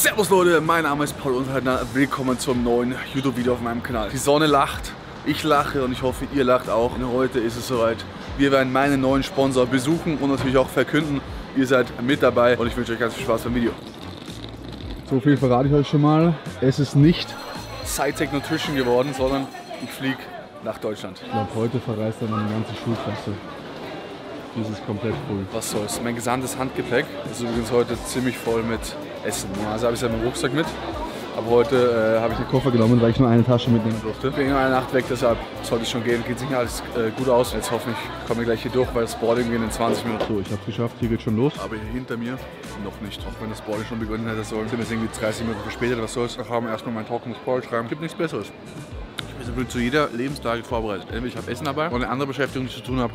Servus Leute, mein Name ist Paul Unterhaltner. Willkommen zum neuen YouTube-Video auf meinem Kanal. Die Sonne lacht, ich lache und ich hoffe, ihr lacht auch. Und heute ist es soweit. Wir werden meinen neuen Sponsor besuchen und natürlich auch verkünden. Ihr seid mit dabei und ich wünsche euch ganz viel Spaß beim Video. So viel verrate ich euch schon mal. Es ist nicht SciTech Nutrition geworden, sondern ich fliege nach Deutschland. Ich glaube, heute verreist dann eine ganze Schulklasse. Das ist komplett cool. Was soll's. Mein gesamtes Handgepäck ist übrigens heute ziemlich voll mit Essen. Normalerweise habe ich es ja im Rucksack mit. Aber heute äh, habe ich einen Koffer genommen, weil ich nur eine Tasche mitnehmen durfte. Ich bin in einer Nacht weg, deshalb sollte es schon gehen. Geht sicher alles äh, gut aus. Jetzt hoffe ich, komme ich gleich hier durch, weil das Boarding geht in 20 Minuten. So, ich habe es geschafft, hier geht schon los. Aber hier hinter mir noch nicht. Auch wenn das Boarding schon begonnen hätte sollen. Sind wir irgendwie 30 Minuten verspätet. Was soll's? Wir haben erstmal mein trockenes Board schreiben. Gibt nichts Besseres. Ich bin zu jeder Lebenslage vorbereitet. Entweder ich habe Essen dabei oder eine andere Beschäftigung, die ich zu tun habe.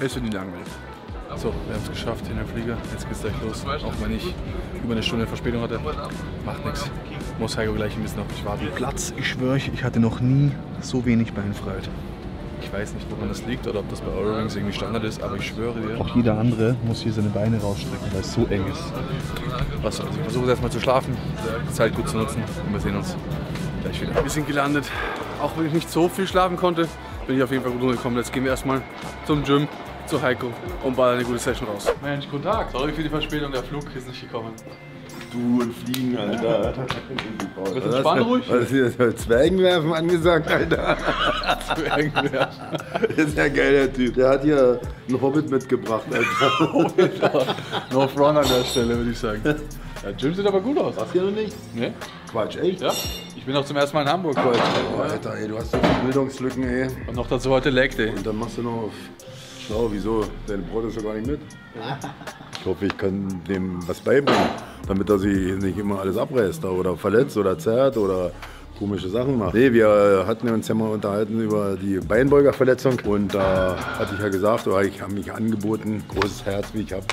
Es wird nie langweilig. So, wir haben es geschafft in der Flieger. Jetzt geht's gleich los. Auch wenn ich über eine Stunde Verspätung hatte. Macht nichts. Muss Heiko gleich ein bisschen auf mich warten. Platz, ich schwöre, ich hatte noch nie so wenig Beinfreiheit. Ich weiß nicht, woran das liegt oder ob das bei Eurowings irgendwie Standard ist, aber ich schwöre dir. Auch jeder andere muss hier seine Beine rausstrecken, weil es so eng ist. Was soll's. Ich versuche jetzt erstmal zu schlafen, die Zeit gut zu nutzen und wir sehen uns gleich wieder. Wir sind gelandet. Auch wenn ich nicht so viel schlafen konnte, bin ich auf jeden Fall gut runtergekommen. Jetzt gehen wir erstmal zum Gym zu Heiko und bald eine gute Session raus. Mensch, guten Tag. Sorry für die Verspätung, der Flug ist nicht gekommen. Du und Fliegen, Alter. Bisschen entspannt ruhig. Was ist hier? Zwergenwerfen angesagt, Alter. Das ist ja geil, der Typ. Der hat hier einen Hobbit mitgebracht, Alter. no front an der Stelle, würde ich sagen. Ja, Gym sieht aber gut aus. Hast du hier noch nicht? Ne? Quatsch, echt? Ja. Ich bin auch zum ersten Mal in Hamburg heute. Oh, Alter, ey, du hast so viele Bildungslücken, ey. Und noch dazu heute Leg Day. Und dann machst du noch auf schlau, wieso? Deine Brot ist doch gar nicht mit. Ich hoffe, ich kann dem was beibringen, damit er sich nicht immer alles abreißt oder verletzt oder zerrt oder komische Sachen macht. Nee, wir hatten uns ja mal unterhalten über die Beinbeugerverletzung und da hatte ich ja gesagt, oder ich habe mich angeboten, großes Herz, wie ich habe.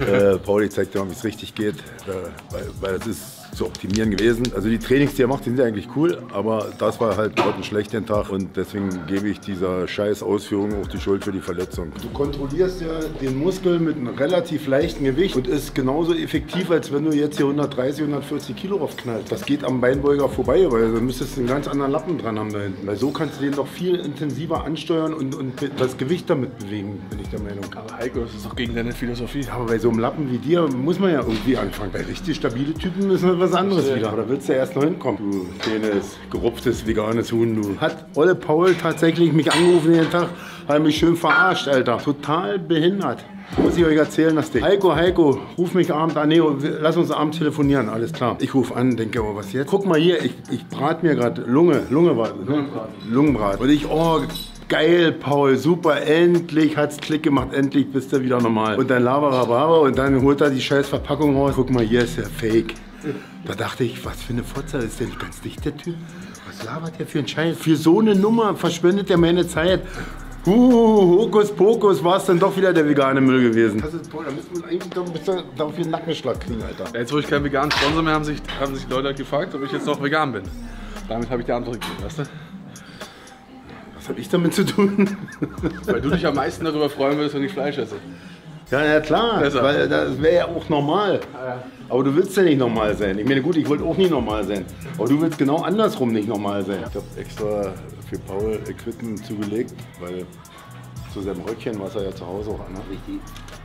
Äh, Pauli zeigt dir mal, wie es richtig geht, äh, weil, weil das ist zu optimieren gewesen. Also die Trainings, die er macht, die sind eigentlich cool, aber das war halt gerade ein schlechter Tag und deswegen gebe ich dieser scheiß Ausführung auch die Schuld für die Verletzung. Du kontrollierst ja den Muskel mit einem relativ leichten Gewicht und ist genauso effektiv, als wenn du jetzt hier 130, 140 Kilo aufknallst. Das geht am Beinbeuger vorbei, weil du müsstest einen ganz anderen Lappen dran haben da hinten. Weil so kannst du den doch viel intensiver ansteuern und, und das Gewicht damit bewegen, bin ich der Meinung. Aber Heiko, das ist doch gegen deine Philosophie. Aber bei so einem Lappen wie dir muss man ja irgendwie anfangen. Bei richtig stabile Typen müssen wir was anderes wieder. Aber da willst du ja erst noch hinkommen. Du schönes, gerupftes, veganes Huhn, du. Hat Olle Paul tatsächlich mich angerufen jeden Tag, hat mich schön verarscht, Alter. Total behindert. Muss ich euch erzählen, das Ding. Heiko, Heiko, ruf mich abend an. Nee, lass uns abend telefonieren, alles klar. Ich rufe an, denke, oh, was jetzt? Guck mal hier, ich, ich brat mir gerade Lunge, Lunge war, ne? Lungenbrat. Und ich, oh, Geil, Paul, super, endlich hat's Klick gemacht, endlich bist du wieder normal. Und dann Laberababa und dann holt er die scheiß Verpackung raus. Guck mal, hier ist der Fake. Da dachte ich, was für eine Fotze, ist der nicht ganz dicht, der Typ? Was labert der für ein Scheiß? Für so eine Nummer verschwendet der meine Zeit. Uh, Hokus Pokus, war es dann doch wieder der vegane Müll gewesen. Das ist toll, da müssen wir eigentlich doch ein bisschen dafür einen Nackenschlag kriegen, Alter. Jetzt, wo ich keinen veganen Sponsor mehr haben sich, haben sich Leute halt gefragt, ob ich jetzt noch vegan bin. Damit habe ich die Antwort gegeben, weißt du? Was habe ich damit zu tun? Weil du dich am meisten darüber freuen würdest, wenn ich Fleisch esse. Ja, ja klar, Besser. weil das wäre ja auch normal. Aber du willst ja nicht normal sein. Ich meine, gut, ich wollte auch nie normal sein. Aber du willst genau andersrum nicht normal sein. Ich habe extra für Paul Equipment zugelegt, weil zu seinem Röckchen, was er ja zu Hause auch anhat, die,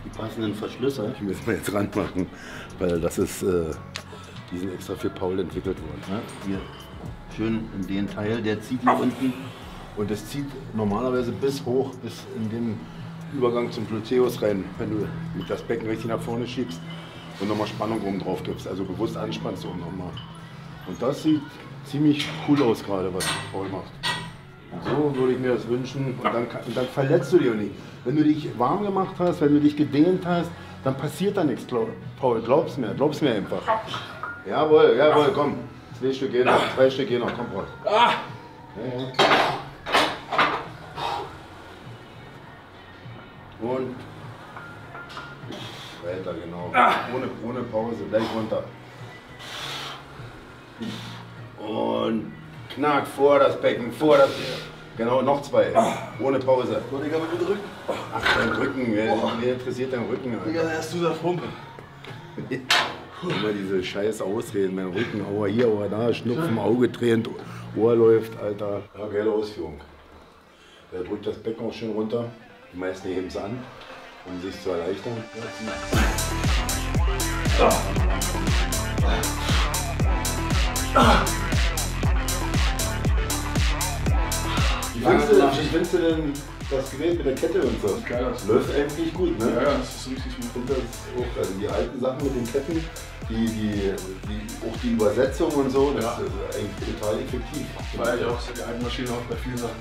die passenden Verschlüsse. die müssen wir jetzt ranmachen, weil das ist, äh, die sind extra für Paul entwickelt worden. Ne? Hier schön in den Teil, der zieht hier unten. Und das zieht normalerweise bis hoch, bis in den Übergang zum Gluteus rein, wenn du das Becken richtig nach vorne schiebst und nochmal Spannung oben drauf gibst. Also bewusst anspannst du oben nochmal. Und das sieht ziemlich cool aus gerade, was Paul macht. Und so würde ich mir das wünschen. Und dann, und dann verletzt du dich auch nicht. Wenn du dich warm gemacht hast, wenn du dich gedehnt hast, dann passiert da nichts, Paul. Glaub's mir, glaub's mir einfach. Jawohl, jawohl, komm. Zwei Stück gehen noch, zwei Stück gehen noch, komm Paul. Ja, ja. Und weiter, genau. Ohne, ohne Pause, gleich runter. Und knack vor das Becken, vor das. Genau, noch zwei. Ohne Pause. So, Digga, mit dem Rücken. Ach, dein Rücken, wer, wer interessiert dein Rücken? Alter? Digga, hast du das Pumpe. Immer diese scheiß Ausreden, mein Rücken, Aua hier, Aua da, Schnupfen Auge drehend, Ohr läuft, Alter. Ja, geile Ausführung. Er drückt das Becken auch schön runter. Die meisten heben es an, um sich zu erleichtern. Wie findest, du, wie findest du denn das Gerät mit der Kette und so? Geil aus. Läuft eigentlich gut, ne? Ja, ja, das ist richtig Ich finde das auch, also die alten Sachen mit den Ketten, die, die, die, auch die Übersetzung und so, das Ja. ist eigentlich total effektiv. Weil ich auch so die alten Maschinen auch bei vielen Sachen.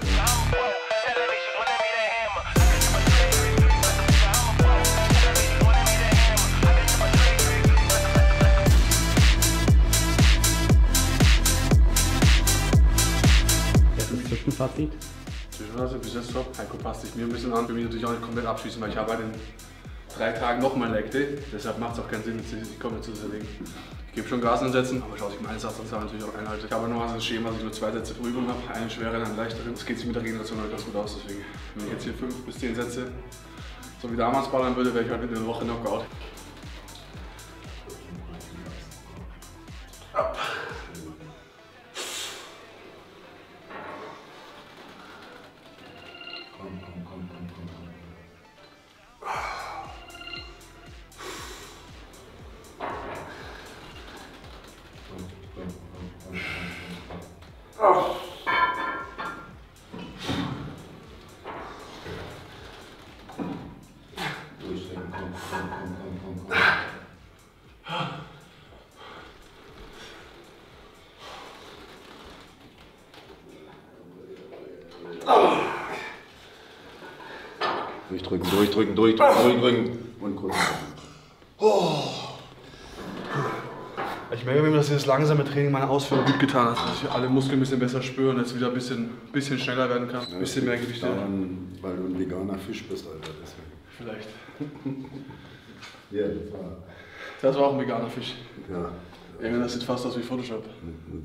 Zwischenfazit. Zwischenphase bis jetzt top. Heiko passt sich mir ein bisschen an. Für mich natürlich auch nicht komplett abschließen, weil ich habe in drei Tagen noch mal Leg Day. Deshalb macht es auch keinen Sinn, die komplett zu zerlegen. Ich gebe schon Gas ansetzen, aber schaue ich meine Satzanzahl natürlich auch einhalte. Ich habe so ein Schema, dass ich nur zwei Sätze pro Übung habe. Einen schweren, einen leichteren. Das geht sich mit der Regeneration halt ganz gut aus. Deswegen, wenn ich jetzt hier fünf bis zehn Sätze so wie damals ballern würde, wäre ich halt in der Woche Knockout. Durchdrücken, durchdrücken, durchdrücken, durchdrücken. Und kurz. Ich dass das langsame Training meiner Ausführung gut getan hat. Dass ich alle Muskeln ein bisschen besser spüre und jetzt wieder ein bisschen, bisschen schneller werden kann. Ein bisschen mehr Gewicht haben. Daran, weil du ein veganer Fisch bist, Alter. Deswegen. Vielleicht. Ja, das war. Das war auch ein veganer Fisch. Ja. Irgendwann das sieht fast aus wie Photoshop.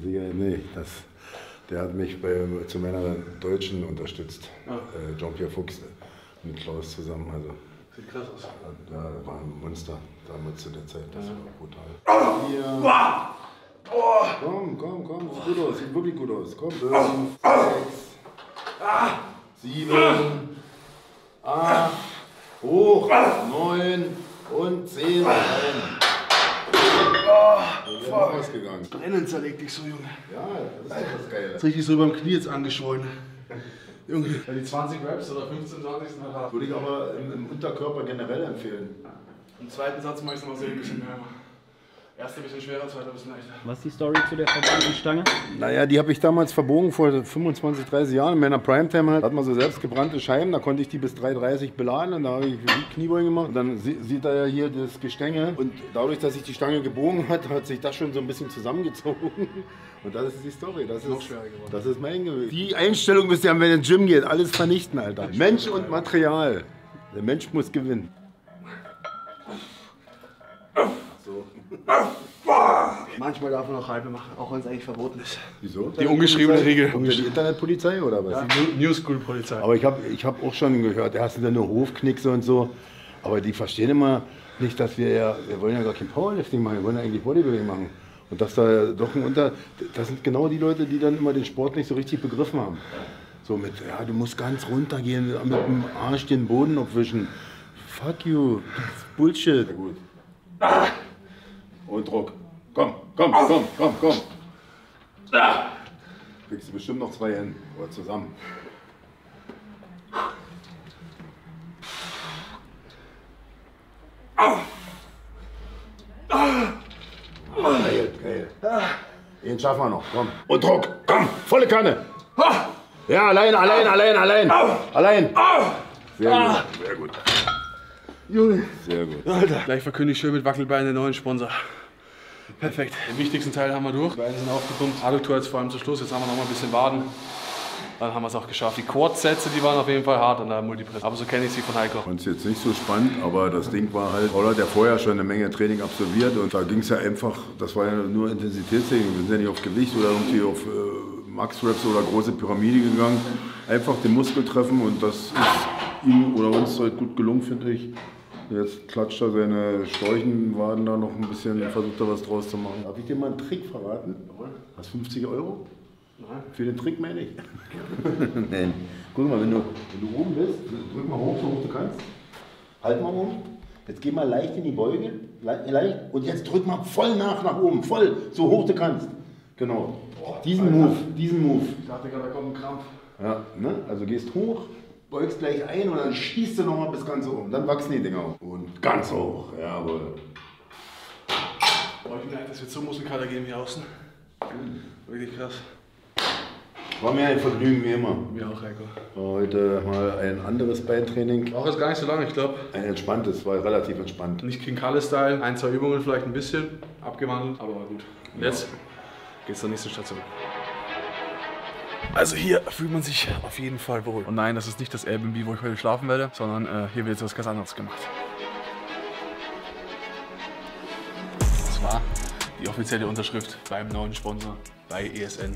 Sicher, nee, das, der hat mich bei, zu meiner Deutschen unterstützt. Ah. Äh, Jean-Pierre Fuchs mit Klaus zusammen. Also, Sieht krass aus. ja, der war ein Monster damals zu der Zeit. Das war brutal. Hier. Komm, komm, komm, sieht gut aus, sieht wirklich gut aus. Komm, fünf, sechs, sieben, acht, hoch, neun und zehn rein. Wir werden ausgegangen. Brennen zerlegt dich so, Junge. Ja, das ist doch das Geile. Ist richtig so über dem Knie jetzt angeschwollen. Junge. Ja, die 20 Reps oder 15, 20 sind halt hart. Würde ich aber im, im Unterkörper generell empfehlen. Im zweiten Satz mache ich es nochmal so ein bisschen mehr. Erster ein bisschen schwerer, zweiter ein bisschen leichter. Was ist die Story zu der verbotenen Stange? Naja, die habe ich damals verbogen vor 25, 30 Jahren. In meiner Primetime halt. Hat man so selbst gebrannte Scheiben, da konnte ich die bis 3,30 beladen und da habe ich Kniebeugen gemacht. Und dann sie- sieht er ja hier das Gestänge und dadurch, dass sich die Stange gebogen hat, hat sich das schon so ein bisschen zusammengezogen. Und das ist die Story. Das ist, Noch schwerer geworden. Das ist mein Gewicht. Die Einstellung müsst ihr haben, wenn ihr ins Gym geht. Alles vernichten, Alter. Mensch und Material. Der Mensch muss gewinnen. Manchmal darf man auch halbe machen, auch wenn es eigentlich verboten ist. Wieso? Die ungeschriebene Regel. Ja die Internetpolizei oder was? New School Polizei. Aber ich habe ich hab auch schon gehört, da hast du dann nur Hofknickse und so. Aber die verstehen immer nicht, dass wir ja, wir wollen ja gar kein Powerlifting machen, wir wollen ja eigentlich Bodybuilding machen. Und dass da doch ein Unter, das sind genau die Leute, die dann immer den Sport nicht so richtig begriffen haben. So mit, ja, du musst ganz runtergehen, mit dem Arsch den Boden abwischen. Fuck you, das ist Bullshit. Ja, gut. Und Druck. Komm, komm, komm, komm, komm. Kriegst du bestimmt noch zwei hin, oder zusammen. Geil, geil. Den schaffen wir noch, komm. Und Druck, komm, volle Kanne. Ja, allein, allein, allein, allein. Allein. Sehr gut, sehr gut, Junge. sehr gut. Alter. Gleich verkünde ich schön mit Wackelbein den neuen Sponsor. Perfekt. Den wichtigsten Teil haben wir durch. Die Beine sind aufgepumpt. Adduktor jetzt vor allem zum Schluss. Jetzt haben wir noch mal ein bisschen Waden. Dann haben wir es auch geschafft. Die Quad-Sätze, die waren auf jeden Fall hart an der Multipress. Aber so kenne ich sie von Heiko. fand es jetzt nicht so spannend, aber das Ding war halt, Paul hat ja vorher schon eine Menge Training absolviert und da ging es ja einfach, das war ja nur Intensitätstraining, wir sind ja nicht auf Gewicht oder irgendwie auf äh, Max-Reps oder große Pyramide gegangen. Einfach den Muskel treffen und das ist ihm oder uns heute gut gelungen, finde ich. Jetzt klatscht er seine Storchenwaden da noch ein bisschen, versucht er was draus zu machen. Darf ich dir mal einen Trick verraten? Hast 50 Euro? Nein. Für den Trick meine ich. Nein. Guck mal, wenn du, wenn du oben bist, drück mal hoch, so hoch du kannst. Halt mal oben. Jetzt geh mal leicht in die Beuge. Le leicht. Und jetzt drück mal voll nach, nach oben. Voll, so hoch du kannst. Genau. diesen Move, diesen Move. Ich dachte gerade, da kommt ein Krampf. Ja, ne? Also gehst hoch, beugst gleich ein und dann schießt du nochmal bis ganz oben. Dann wachsen die Dinger auf. Und ganz hoch, jawohl. Boah, ich merke, das wird so Muskelkater geben hier außen. Wirklich krass. War mir ein Vergnügen wie immer. Mir auch, Heiko. Heute mal ein anderes Beintraining. Auch jetzt gar nicht so lange, ich glaube. Ein entspanntes, war relativ entspannt. Nicht King Kalle-Style, ein, zwei Übungen vielleicht ein bisschen abgewandelt, aber gut. Und jetzt geht's zur nächsten Station. Also hier fühlt man sich auf jeden Fall wohl. Und nein, das ist nicht das Airbnb, wo ich heute schlafen werde, sondern äh, hier wird jetzt was ganz anderes gemacht. Das war die offizielle Unterschrift beim neuen Sponsor bei ESN.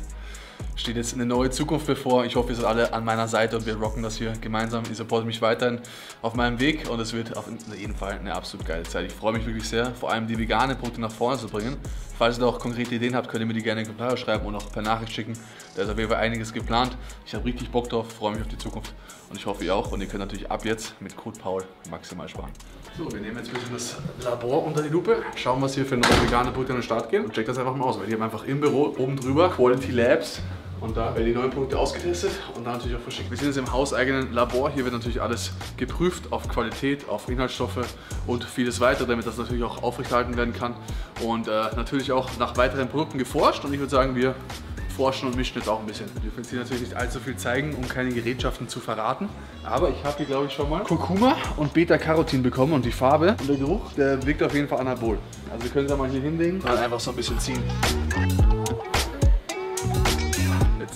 Steht jetzt eine neue Zukunft bevor. Ich hoffe, ihr seid alle an meiner Seite und wir rocken das hier gemeinsam. Ihr supportet mich weiterhin auf meinem Weg und es wird auf jeden Fall eine absolut geile Zeit. Ich freue mich wirklich sehr, vor allem die veganen Produkte nach vorne zu bringen. Falls ihr da auch konkrete Ideen habt, könnt ihr mir die gerne in die Kommentare schreiben und auch per Nachricht schicken. Da ist auf jeden Fall einiges geplant. Ich habe richtig Bock drauf, freue mich auf die Zukunft und ich hoffe ihr auch. Und ihr könnt natürlich ab jetzt mit Code Paul maximal sparen. So, wir nehmen jetzt ein bisschen das Labor unter die Lupe, schauen, was hier für neue vegane Produkte an den Start gehen und checkt das einfach mal aus. Weil die haben einfach im Büro oben drüber Quality Labs und da werden die neuen Produkte ausgetestet und dann natürlich auch verschickt. Wir sind jetzt im hauseigenen Labor. Hier wird natürlich alles geprüft auf Qualität, auf Inhaltsstoffe und vieles weitere, damit das natürlich auch aufrechterhalten werden kann. Und äh, natürlich auch nach weiteren Produkten geforscht. Und ich würde sagen, wir forschen und mischen jetzt auch ein bisschen. Wir dürfen jetzt hier natürlich nicht allzu viel zeigen, um keine Gerätschaften zu verraten. Aber ich habe hier, glaube ich, schon mal Kurkuma und Beta-Carotin bekommen und die Farbe und der Geruch, der wirkt auf jeden Fall anabol. Also wir können es ja mal hier hinlegen und dann einfach so ein bisschen ziehen.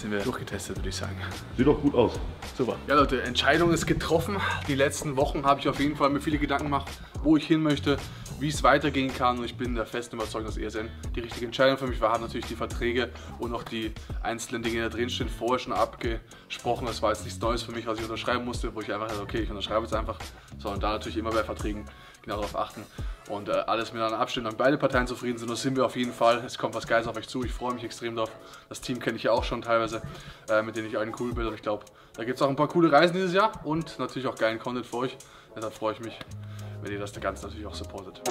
Sind wir durchgetestet, würde ich sagen. Sieht doch gut aus. Super. Ja Leute, Entscheidung ist getroffen. Die letzten Wochen habe ich auf jeden Fall mir viele Gedanken gemacht, wo ich hin möchte, wie es weitergehen kann. Und ich bin der festen Überzeugung, dass ESN die richtige Entscheidung für mich war. Habe natürlich die Verträge und auch die einzelnen Dinge, die da drin stehen, vorher schon abgesprochen. Das war jetzt nichts Neues für mich, was ich unterschreiben musste, wo ich einfach dachte, okay, ich unterschreibe jetzt einfach. Sondern da natürlich immer bei Verträgen genau darauf achten und äh, alles miteinander abstimmen, damit beide Parteien zufrieden sind. Das sind wir auf jeden Fall. Es kommt was Geiles auf euch zu. Ich freue mich extrem drauf. Das Team kenne ich ja auch schon teilweise, äh, mit denen ich allen cool bin. Und ich glaube, da gibt es auch ein paar coole Reisen dieses Jahr und natürlich auch geilen Content für euch. Deshalb freue ich mich, wenn ihr das Ganze natürlich auch supportet.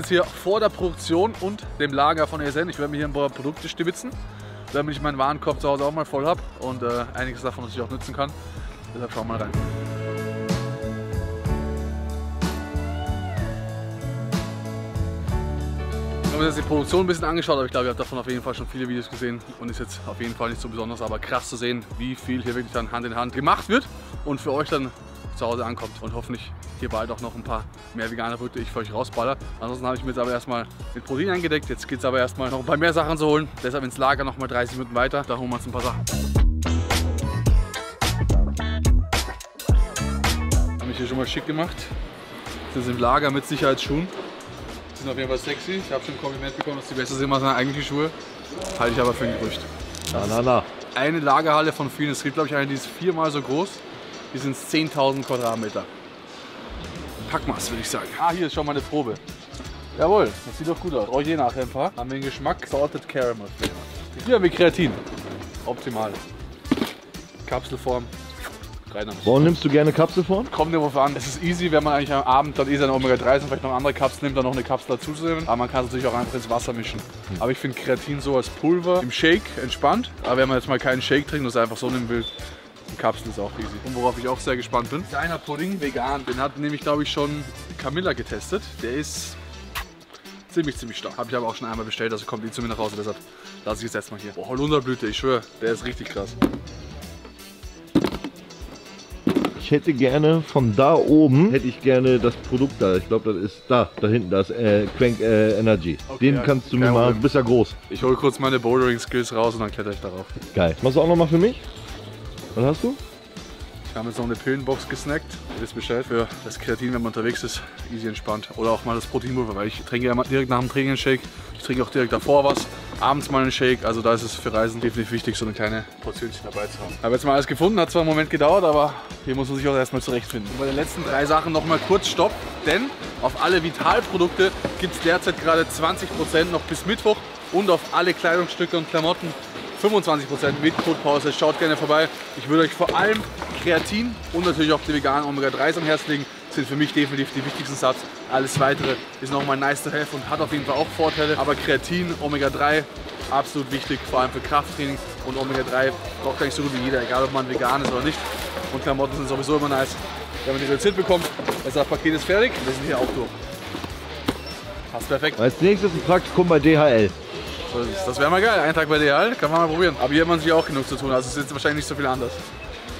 Jetzt hier vor der Produktion und dem Lager von ESN. Ich werde mir hier ein paar Produkte stibitzen, damit ich meinen Warenkorb zu Hause auch mal voll habe und äh, einiges davon natürlich auch nutzen kann. Deshalb schauen wir mal rein. Ich habe mir jetzt die Produktion ein bisschen angeschaut, aber ich glaube, ihr habt davon auf jeden Fall schon viele Videos gesehen und ist jetzt auf jeden Fall nicht so besonders, aber krass zu sehen, wie viel hier wirklich dann Hand in Hand gemacht wird und für euch dann zu Hause ankommt und hoffentlich hier bald auch noch ein paar mehr vegane Produkte ich für euch rausballer. Ansonsten habe ich mir jetzt aber erstmal mit Protein eingedeckt. Jetzt geht es aber erstmal noch ein paar mehr Sachen zu holen. Deshalb ins Lager noch mal 30 Minuten weiter. Da holen wir uns ein paar Sachen. Habe mich hier schon mal schick gemacht. Ist im Lager mit Sicherheitsschuhen. Die sind auf jeden Fall sexy. Ich habe schon ein Kompliment bekommen, dass die besser sind als meine eigentlichen Schuhe. Halte ich aber für ein Gerücht. Na, na, na. Eine Lagerhalle von vielen. Es gibt, glaube ich, eine, die ist viermal so groß. Die sind 10.000 Quadratmeter. Packmaß, würde ich sagen. Ah, hier ist schon mal eine Probe. Jawohl, das sieht doch gut aus. Brauche ich je nachher ein paar. Haben wir den Geschmack Salted Caramel Flavor. Hier haben wir Kreatin. Optimal. Kapselform. Rein damit. Warum nimmst du gerne Kapselform? Kommt darauf an. Es ist easy, wenn man eigentlich am Abend dann eh seine Omega-3 und vielleicht noch eine andere Kapsel nimmt, dann noch eine Kapsel dazu zu nehmen. Aber man kann es natürlich auch einfach ins Wasser mischen. Aber ich finde Kreatin so als Pulver im Shake entspannt. Aber wenn man jetzt mal keinen Shake trinkt und es einfach so nehmen will, die Kapsel ist auch easy. Und worauf ich auch sehr gespannt bin, Deiner Pudding, vegan. Den hat nämlich, glaube ich, schon Camilla getestet. Der ist ziemlich, ziemlich stark. Habe ich aber auch schon einmal bestellt, also kommt die zu mir nach Hause. Deshalb lasse ich es jetzt mal hier. Boah, Holunderblüte, ich schwöre, der ist richtig krass. Ich hätte gerne von da oben, hätte ich gerne das Produkt da. Ich glaube, das ist da, da hinten, das äh, Crank äh, Energy. Den ja, kannst du mir mal, du bist ja groß. Ich hole kurz meine Bouldering Skills raus und dann kletter ich darauf. Geil. Machst du auch noch mal für mich? Was hast du? Wir haben jetzt noch eine Pillenbox gesnackt. Ihr wisst Bescheid. Für das Kreatin, wenn man unterwegs ist, easy entspannt. Oder auch mal das Proteinpulver, weil ich trinke ja direkt nach dem Training einen Shake. Ich trinke auch direkt davor was. Abends mal einen Shake. Also da ist es für Reisen definitiv wichtig, so eine kleine Portionchen dabei zu haben. Habe jetzt mal alles gefunden. Hat zwar einen Moment gedauert, aber hier muss man sich auch erstmal zurechtfinden. Und bei den letzten drei Sachen noch mal kurz Stopp. Denn auf alle Vitalprodukte gibt es derzeit gerade 20% noch bis Mittwoch. Und auf alle Kleidungsstücke und Klamotten 25% mit Codepause. Schaut gerne vorbei. Ich würde euch vor allem Kreatin und natürlich auch die veganen Omega-3s am Herzen legen. Sind für mich definitiv die wichtigsten Satz. Alles weitere ist nochmal nice to have und hat auf jeden Fall auch Vorteile. Aber Kreatin, Omega-3, absolut wichtig, vor allem für Krafttraining. Und Omega-3 braucht eigentlich so gut wie jeder, egal ob man vegan ist oder nicht. Und Klamotten sind sowieso immer nice. Wenn man die reduziert bekommt, ist das Paket ist fertig. Wir sind hier auch durch. Passt perfekt. Als nächstes ein Praktikum bei DHL. So ist es. Das wäre mal geil. Ein Tag bei DHL, kann man mal probieren. Aber hier hat man sich auch genug zu tun. Also es ist jetzt wahrscheinlich nicht so viel anders.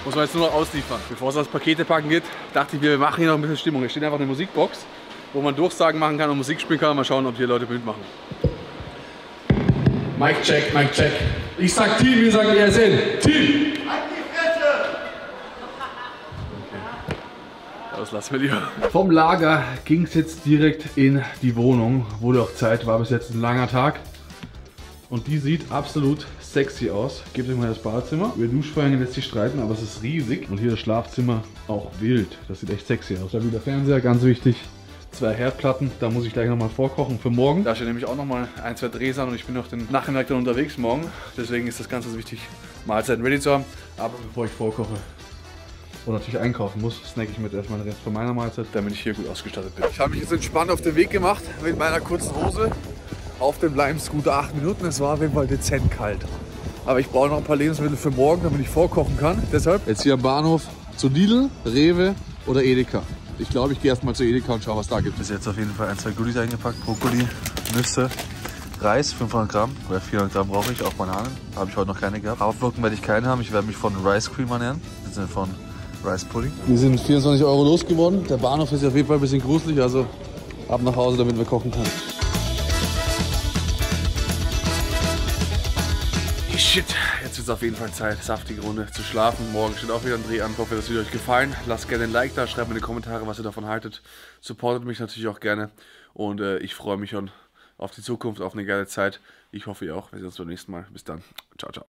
Muss man jetzt nur noch ausliefern. Bevor es ans Pakete packen geht, dachte ich, wir machen hier noch ein bisschen Stimmung. Hier steht einfach eine Musikbox, wo man Durchsagen machen kann und Musik spielen kann. Mal schauen, ob hier Leute mitmachen. Mic check, Mic check. Ich sag Team, ihr sagt ESN. Team! Das lassen wir lieber. Vom Lager ging es jetzt direkt in die Wohnung. Wurde auch Zeit, war bis jetzt ein langer Tag. Und die sieht absolut sexy aus. Gebt euch mal das Badezimmer. Über Duschvorhänge lässt sich streiten, aber es ist riesig. Und hier das Schlafzimmer auch wild. Das sieht echt sexy aus. Da wieder Fernseher, ganz wichtig. Zwei Herdplatten, da muss ich gleich nochmal vorkochen für morgen. Da steht nämlich auch nochmal ein, zwei Drehs an und ich bin noch den Nachmittag dann unterwegs morgen. Deswegen ist das Ganze so wichtig, Mahlzeiten ready zu haben. Aber bevor ich vorkoche, und natürlich einkaufen muss, snack ich mit erstmal den Rest von meiner Mahlzeit, damit ich hier gut ausgestattet bin. Ich habe mich jetzt entspannt auf den Weg gemacht mit meiner kurzen Hose auf dem Lime Scooter 8 Minuten. Es war auf jeden Fall dezent kalt. Aber ich brauche noch ein paar Lebensmittel für morgen, damit ich vorkochen kann. Deshalb jetzt hier am Bahnhof zu Lidl, Rewe oder Edeka. Ich glaube, ich gehe erstmal zu Edeka und schaue, was da gibt. Bis jetzt auf jeden Fall ein, zwei Goodies eingepackt. Brokkoli, Nüsse, Reis, 500 Gramm. Oder 400 Gramm brauche ich, auch Bananen. Habe ich heute noch keine gehabt. Haferflocken werde ich keine haben. Ich werde mich von Rice Cream ernähren. Das sind von Rice Pudding. Wir sind 24 Euro losgeworden. Der Bahnhof ist auf jeden Fall ein bisschen gruselig, also ab nach Hause, damit wir kochen können. Shit, jetzt wird es auf jeden Fall Zeit, saftige Runde zu schlafen. Morgen steht auch wieder ein Dreh an. Ich hoffe, das Video euch gefallen. Lasst gerne ein Like da, schreibt mir in die Kommentare, was ihr davon haltet. Supportet mich natürlich auch gerne. Und äh, ich freue mich schon auf die Zukunft, auf eine geile Zeit. Ich hoffe ihr auch. Wir sehen uns beim nächsten Mal. Bis dann. Ciao, ciao.